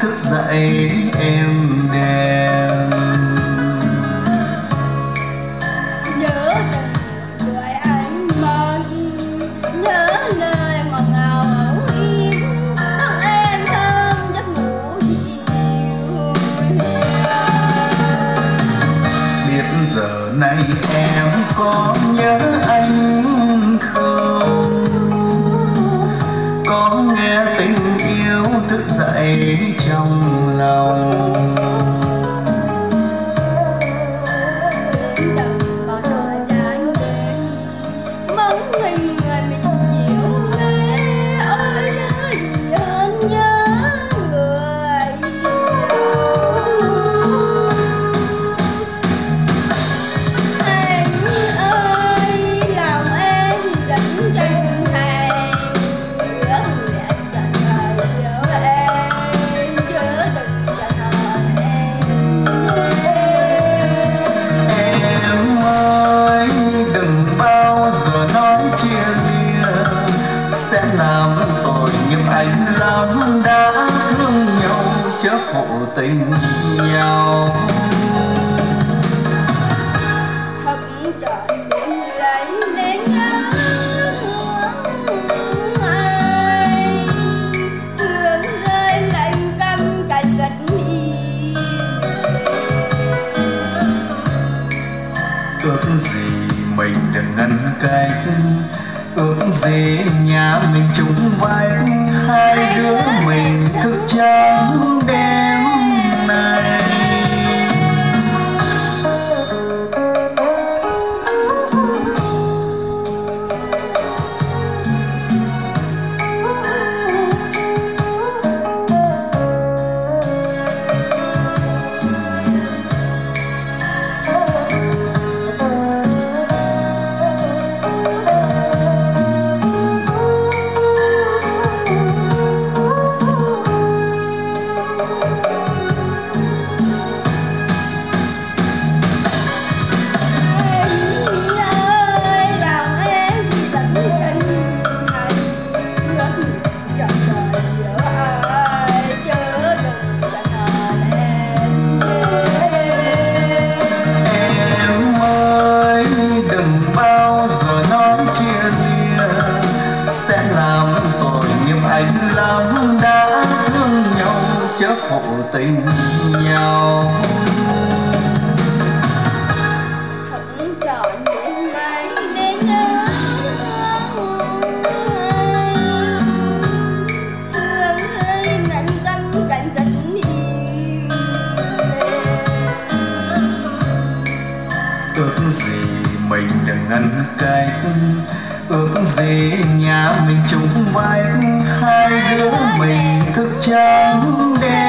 thức dậy em đêm. Nhớ người anh mơ nhớ nơi ngọt ngào âu yếm tóc em thơm giấc ngủ dịu biết giờ này em có nhớ anh thức dậy trong lòng. Chia lìa sẽ làm tội nghiệp anh lắm đã thương nhau chớ phụ tình nhau. Ước gì mình đừng ngăn cách ước gì nhà mình chung vách hai đứa mình. Tâm cạnh tình yêu ước gì mình đừng ngăn cách ước gì nhà mình chung vách hai đứa mình thức trắng đêm